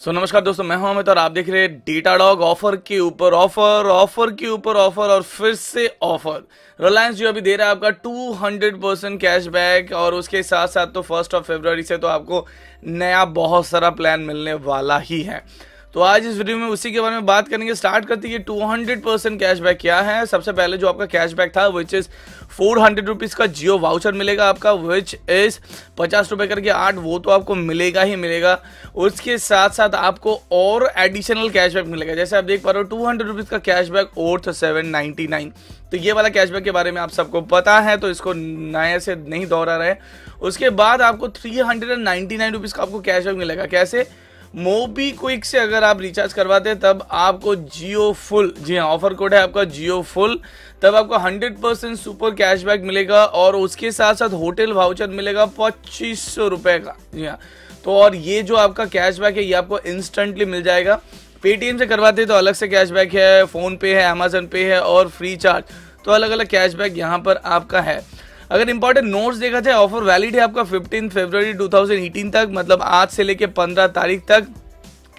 सो so, नमस्कार दोस्तों मैं हूँ अमित और आप देख रहे हैं डेटा डॉग ऑफ़र के ऊपर ऑफ़र ऑफ़र के ऊपर ऑफ़र और फिर से ऑफ़र रिलायंस जो अभी दे रहा है आपका 200 परसेंट कैशबैक और उसके साथ साथ तो फ़र्स्ट ऑफ़ फेब्रवरी से तो आपको नया बहुत सारा प्लान मिलने वाला ही है। तो आज इस वीडियो में उसी के बारे में बात करेंगे। स्टार्ट करते हैं टू हंड्रेड परसेंट कैशबैक क्या है। सबसे पहले जो आपका कैशबैक था which is four hundred rupees का जियो वाउचर मिलेगा आपका विच इज़ पचास रुपए करके आठ, वो तो आपको मिलेगा ही मिलेगा। उसके साथ साथ आपको और एडिशनल कैशबैक मिलेगा। जैसे आप देख पा रहे हो टू हंड्रेड रुपीज़ का कैशबैक और सेवन नाइनटी नाइन तो ये वाला कैशबैक के बारे में आप सबको पता है तो इसको नए से नहीं दोहरा रहे उसके बाद आपको three hundred and ninety nine rupees का आपको कैशबैक मिलेगा। कैसे? मोबी क्विक से अगर आप रिचार्ज करवाते हैं, तब आपको जियो फुल जी हाँ ऑफ़र कोड है आपका जियो फुल तब आपको 100 परसेंट सुपर कैशबैक मिलेगा और उसके साथ साथ होटल वाउचर मिलेगा पच्चीस सौ रुपए का, जी हाँ। तो और ये जो आपका कैशबैक है, ये आपको इंस्टेंटली मिल जाएगा। पेटीएम से करवाते हैं तो अलग से कैशबैक है फ़ोन पे है अमेजन पे है और फ्री चार्ज तो अलग अलग कैशबैक यहाँ पर आपका है। अगर इंपॉर्टेंट नोट्स देखा जाए ऑफ़र वैलिड है आपका फिफ्टीन फेब्रवरी 2018 तक मतलब आज से लेके 15 तारीख तक।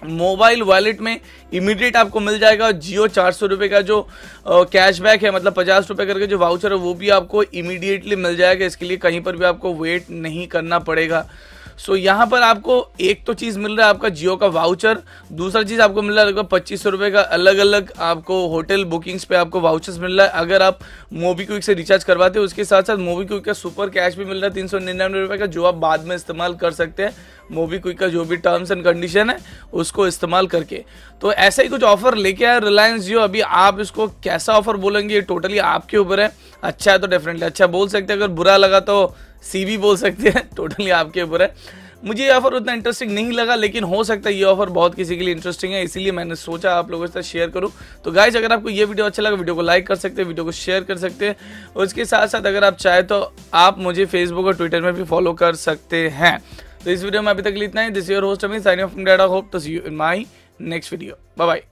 मोबाइल वॉलेट में इमीडिएट आपको मिल जाएगा और जियो चार सौ रुपये का जो कैशबैक है मतलब पचास रुपये करके जो वाउचर है, वो भी आपको इमीडिएटली मिल जाएगा। इसके लिए कहीं पर भी आपको वेट नहीं करना पड़ेगा। सो यहाँ पर आपको एक तो चीज़ मिल रहा है आपका जियो का वाउचर दूसरा चीज़ आपको मिल रहा है पच्चीस सौ रुपये का अलग अलग आपको होटल बुकिंग्स पे आपको वाउचर्स मिल रहा है। अगर आप मोबी क्विक से रिचार्ज करवाते हैं, उसके साथ साथ मोबी क्विक का सुपर कैश भी मिल रहा है, तीन सौ निन्यानवे रुपये का, जो आप बाद में इस्तेमाल कर सकते हैं। मोबी क्विक का जो भी टर्म्स एंड कंडीशन है, उसको इस्तेमाल करके। तो ऐसा ही कुछ ऑफ़र लेके आया रिलायंस जियो अभी आप इसको कैसा ऑफ़र बोलेंगे, ये टोटली आपके ऊपर है। अच्छा है तो डेफिनेटली अच्छा बोल सकते हैं। अगर बुरा लगा तो सी बोल सकते हैं टोटली आपके ऊपर है। मुझे ये ऑफ़र उतना इंटरेस्टिंग नहीं लगा, लेकिन हो सकता है ये ऑफ़र बहुत किसी के लिए इंटरेस्टिंग है, इसीलिए मैंने सोचा आप लोगों के साथ शेयर करूँ। तो गाइज़ अगर आपको ये वीडियो अच्छा लगा वीडियो को लाइक कर सकते हैं वीडियो को शेयर कर सकते हैं, और इसके साथ साथ अगर आप चाहे तो आप मुझे फेसबुक और ट्विटर में भी फॉलो कर सकते हैं। तो इस वीडियो में अभी तक इतना ही। This your host Ami sign off data hope to see you in my next video bye bye